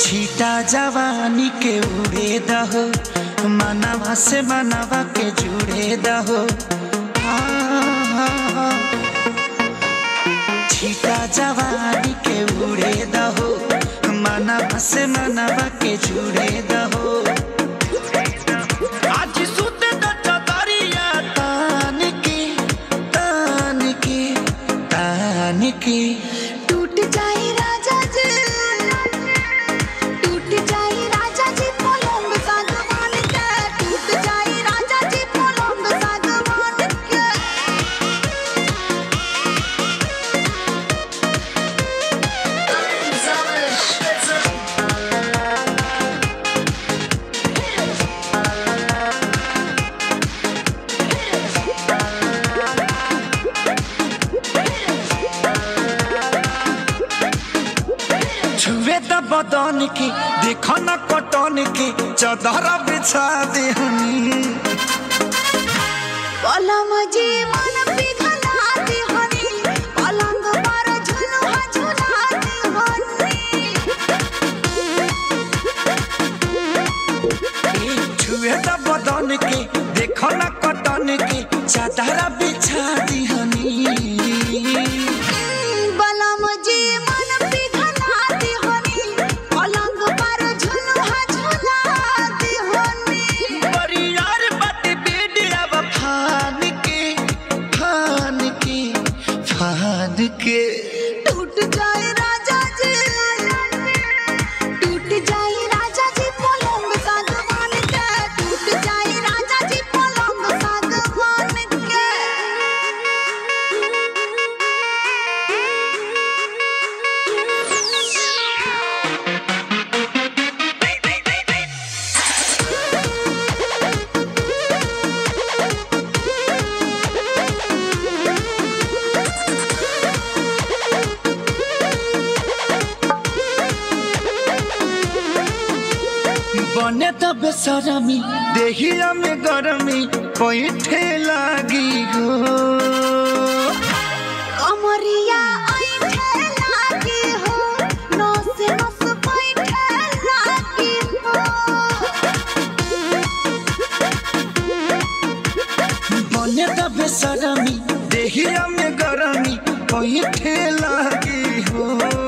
जवानी के उड़े दहो, मनवा से मनवा के जुड़े दहो। छीटा जवानी के उड़े दहो, मनवा से मनवा के जुड़े दहो। टूट जाए राजा द की देखो न कटन की चदर बिछा देहनी पलम फान के टूट जाए बने त बेसरमी देहिया में गरमी पैठे लागी हो। कमरिया ऐठे लागी हो नस नस बैठे लागी हो। बने त बेसरमी देहिया में गरमी पैठे लागी हो।